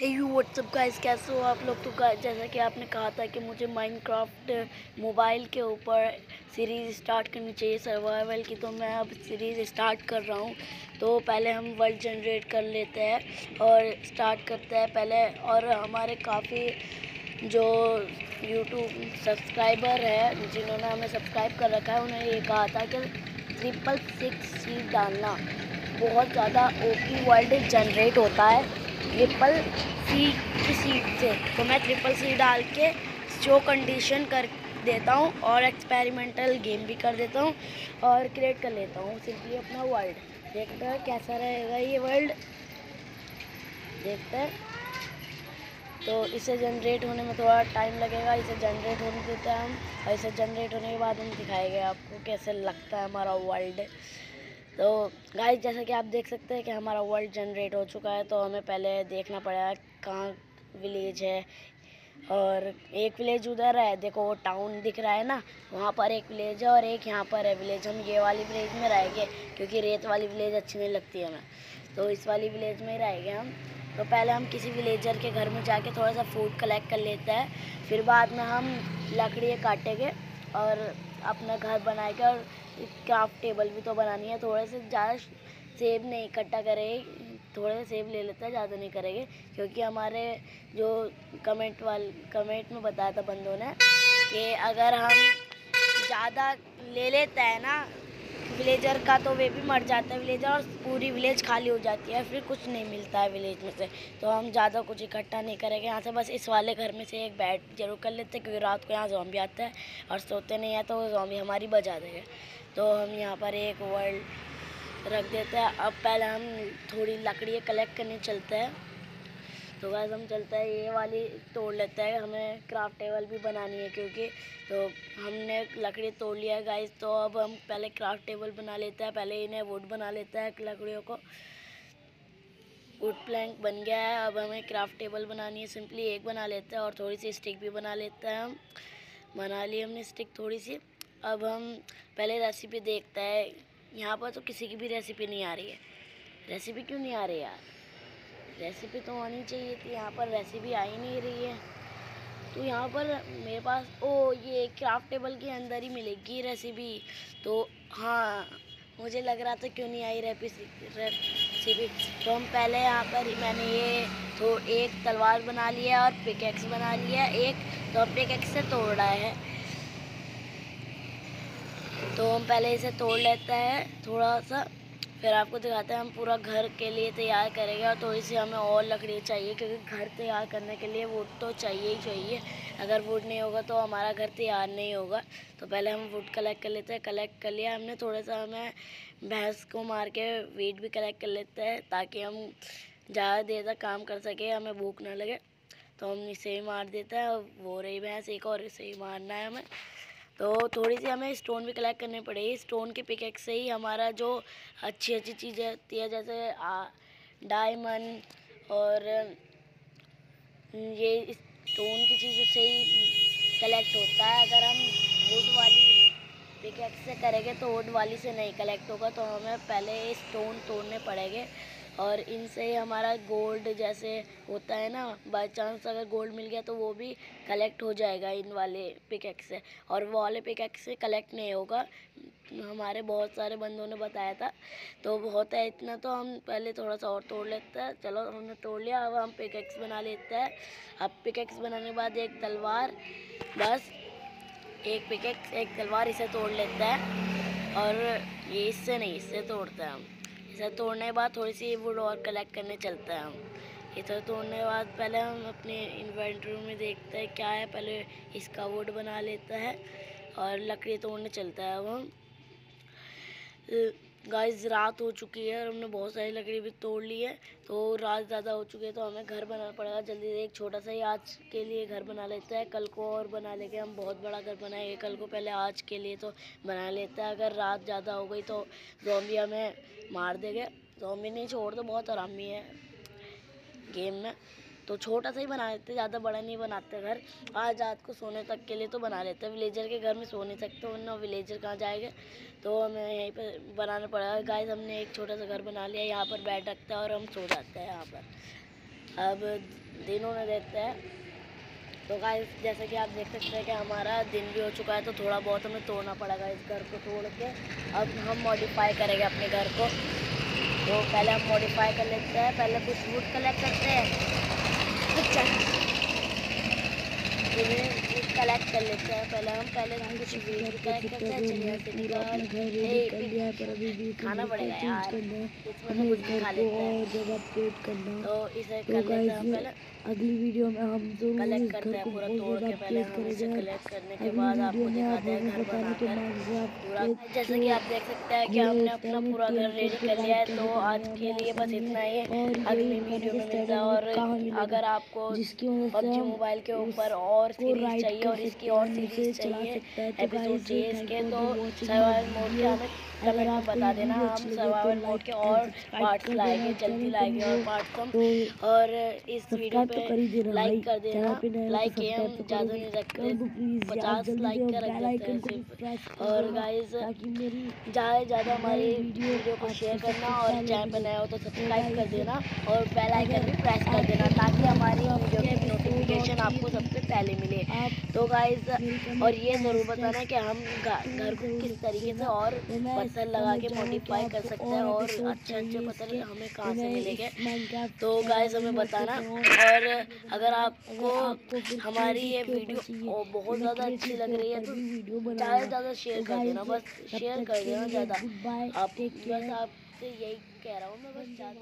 Hey you WhatsApp guys कैसे हो आप लोग? तो जैसा कि आपने कहा था कि मुझे माइनक्राफ्ट मोबाइल के ऊपर सीरीज़ स्टार्ट करनी चाहिए सर्वाइवल की। तो मैं अब सीरीज़ स्टार्ट कर रहा हूँ। तो पहले हम वर्ल्ड जनरेट कर लेते हैं और स्टार्ट करते हैं पहले। और हमारे काफ़ी जो यूट्यूब सब्सक्राइबर है, जिन्होंने हमें सब्सक्राइब कर रखा है, उन्होंने ये कहा था कि ट्रिपल सिक्स सीट डालना। बहुत ज़्यादा ओपी वर्ल्ड जनरेट होता है। ट्रिपल सी की सीट से। तो मैं ट्रिपल सी डाल के शो कंडीशन कर देता हूँ और एक्सपेरिमेंटल गेम भी कर देता हूँ और क्रिएट कर लेता हूँ। सिंपली अपना वर्ल्ड देखते हैं कैसा रहेगा ये वर्ल्ड देखते हैं। तो इसे जनरेट होने में थोड़ा टाइम लगेगा। इसे जनरेट होने देते हैं हम और इसे जनरेट होने के बाद हम दिखाएँगे आपको कैसे लगता है हमारा वर्ल्ड तो गाइस जैसा कि आप देख सकते हैं कि हमारा वर्ल्ड जनरेट हो चुका है तो हमें पहले देखना पड़ेगा कहाँ विलेज है। और एक विलेज उधर है, देखो वो टाउन दिख रहा है ना, वहाँ पर एक विलेज है और एक यहाँ पर है विलेज हम ये वाली विलेज में रहेंगे क्योंकि रेत वाली विलेज अच्छी नहीं लगती हमें। तो इस वाली विलेज में ही रहेंगे हम। तो पहले हम किसी विलेजर के घर में जाके थोड़ा सा फ़ूड कलेक्ट कर लेते हैं, फिर बाद में हम लकड़ी काटेंगे और अपना घर बनाएँगे और क्राफ्ट टेबल भी तो बनानी है, थोड़े से ज़्यादा सेब नहीं इकट्ठा करेंगे, थोड़े से सेब ले लेते हैं, ज़्यादा नहीं करेंगे, क्योंकि हमारे जो कमेंट वाल कमेंट में बताया था बंदों ने कि अगर हम ज़्यादा ले लेते हैं ना विलेजर का तो वे भी मर जाता है विलेजर और पूरी विलेज खाली हो जाती है, फिर कुछ नहीं मिलता है विलेज में से। तो हम ज़्यादा कुछ इकट्ठा नहीं करेंगे। यहाँ से बस इस वाले घर में से एक बैट ज़रूर कर लेते हैं, क्योंकि रात को यहाँ जॉम्बी आता है और सोते नहीं है तो जॉम्बी हमारी बजा देंगे। तो हम यहाँ पर एक वर्ल्ड रख देते हैं। अब पहले हम थोड़ी लकड़ियाँ कलेक्ट करने चलते हैं। तो बस हम चलते हैं, ये वाली तोड़ लेते हैं। हमें क्राफ्ट टेबल भी बनानी है क्योंकि तो हमने लकड़ी तोड़ लिया है गाइस तो अब हम पहले क्राफ्ट टेबल बना लेते हैं, पहले इन्हें वुड बना लेता है लकड़ियों को। वुड प्लैंक बन गया है, अब हमें क्राफ्ट टेबल बनानी है। सिंपली एक बना लेते हैं और थोड़ी सी स्टिक भी बना लेते हैं हम। बना ली हमने स्टिक थोड़ी सी। अब हम पहले रेसिपी देखते हैं। यहाँ पर तो किसी की भी रेसिपी नहीं आ रही है। रेसिपी क्यों नहीं आ रही यार? रेसिपी तो आनी चाहिए थी, यहाँ पर रेसिपी आ ही नहीं रही है। तो यहाँ पर मेरे पास, ओ, ये क्राफ्ट टेबल के अंदर ही मिलेगी रेसिपी तो हाँ मुझे लग रहा था क्यों नहीं आई रेसिपी तो हम पहले यहाँ पर मैंने ये तो एक तलवार बना लिया और पिकेक्स बना लिया एक तो पिकेक्स से तोड़ रहा है। तो हम पहले इसे तोड़ लेते हैं, थोड़ा सा। फिर आपको दिखाते हैं, हम पूरा घर के लिए तैयार करेंगे और थोड़ी सी हमें और लकड़ी चाहिए, क्योंकि घर तैयार करने के लिए वुड तो चाहिए ही चाहिए। अगर वुड नहीं होगा तो हमारा घर तैयार नहीं होगा। तो पहले हम वुड कलेक्ट कर लेते हैं कलेक्ट कर लिया हमने थोड़ा सा हमें भैंस को मार के वीट भी कलेक्ट कर लेते हैं, ताकि हम ज़्यादा देर तक काम कर सके, हमें भूख ना लगे। तो हम इसे ही मार देते हैं, वो रही भैंस, एक और इसे ही मारना है हमें। तो थोड़ी सी हमें स्टोन भी कलेक्ट करनी पड़ेगी स्टोन के पिकेक से ही हमारा जो अच्छी अच्छी चीज़ें होती है, जैसे डायमंड और ये स्टोन की चीज़ों से ही कलेक्ट होता है। अगर हम वुड वाली पिकेक से करेंगे तो वुड वाली से नहीं कलेक्ट होगा तो हमें पहले स्टोन तोड़ने पड़ेंगे। और इनसे ही हमारा गोल्ड जैसे होता है ना बाई चांस अगर गोल्ड मिल गया तो वो भी कलेक्ट हो जाएगा इन वाले पिकेक्स से। और वो वाले पिकेक्स से कलेक्ट नहीं होगा। हमारे बहुत सारे बंदों ने बताया था। तो होता है इतना तो हम पहले थोड़ा सा और तोड़ लेते हैं। चलो, हमने तोड़ लिया, अब हम पिकेक्स बना लेते हैं। अब पिकेक्स बनाने के बाद एक तलवार, बस, एक पिकेक्स एक तलवार इसे तोड़ लेता है। और ये इससे नहीं, इससे तोड़ते हैं हम। इसे तोड़ने के बाद थोड़ी सी वुड और कलेक्ट करने चलते हैं हम। इधर तोड़ने के बाद पहले हम अपने इन्वेंट्री में देखते हैं क्या है, पहले इसका वुड बना लेता है और लकड़ी तोड़ने चलता है वो गाइस रात हो चुकी है और हमने बहुत सारी लकड़ी भी तोड़ ली है। तो रात ज़्यादा हो चुकी है तो हमें घर बनाना पड़ेगा। जल्दी से एक छोटा सा ही आज के लिए घर बना लेते हैं। कल को और बना लेंगे। हम बहुत बड़ा घर बनाएँगे कल को पहले आज के लिए तो बना लेते हैं। अगर रात ज़्यादा हो गई तो जोम्बी हमें मार देंगे। जोम्बी नहीं छोड़ तो बहुत आरामी है। गेम में। तो छोटा सा ही बना लेते, ज़्यादा बड़ा नहीं बनाते घर। आज रात को सोने तक के लिए तो बना लेते हैं। विलेजर के घर में सो नहीं सकते, वरना विलेजर कहाँ जाएँगे? तो हमें यहीं पर बनाना पड़ेगा गाइस हमने एक छोटा सा घर बना लिया। यहाँ पर बैठ रखता है और हम सो जाते हैं यहाँ पर। अब दिन होने देते हैं। तो गाइस जैसे कि आप देख सकते हैं कि हमारा दिन भी हो चुका है तो थोड़ा बहुत हमें तोड़ना पड़ेगा इस घर को तोड़ के। अब हम मॉडिफाई करेंगे अपने घर को। तो पहले हम मॉडिफाई कर लेते हैं। पहले कुछ वुड कलेक्ट करते हैं। अच्छा कलेक्ट कर लेते हैं। पहले हम पहले हम कुछ वीड कलेक्ट करते हैं चलिए से निकाल खाना पड़ेगा यार। इसमें से कुछ खा लेते हैं। तो इसे कर लेते हैं। पहले अगली वीडियो में हम ज़रूर कलेक्ट करते हैं पूरा तोड़ के। पहले हम इसे कलेक्ट करने के बाद आपको दिखाते हैं घर बनाकर पूरा जैसे कि आप देख सकते हैं कि हमने अपना पूरा घर रेडी कर लिया है। तो आज के लिए बस इतना ही है। अगली वीडियो में मिलता है और अगर आपको जिसकी मोबाइल के ऊपर और सीरीज़ चाहिए और इसकी और सीरीज़ चाहिए एपिसोड चाहिए इसके तो सर्वाइवल मोड के हमें कमेंट में बता देना हम लगे तो सर्वाइवल मोड के और पार्ट्स लाएँगे जल्दी लाएँगे और पार्ट्स हम तो और इस वीडियो तो कर पे लाइक कर देना। लाइक ये हम ज़्यादा नहीं रखते कर पचास लाइक से का रख देते हैं कर और गाइस ज़्यादा से ज़्यादा हमारी वीडियो को शेयर करना और चैनल पे मिले। नए हो तो तो सब्सक्राइब कर देना और बेल आइकन भी प्रेस कर देना ताकि हमारी वीडियो की नोटिफिकेशन आपको सबसे पहले मिले। तो गाइस और ये ज़रूर बताना कि हम घर को किस तरीके से और तो इस लगा के मॉडिफाई कर सकते हैं और अच्छे अच्छे पत्थर हमें तो कहाँ से मिलेंगे। तो गाइस हमें बताना और अगर आपको हमारी ये वीडियो चाहिए, तो बहुत ज़्यादा अच्छी लग रही है तो वीडियो ज़्यादा से ज़्यादा शेयर तो कर देना बस शेयर कर देना ज़्यादा। आप बस आपसे यही कह रहा हूँ मैं बस ज़्यादा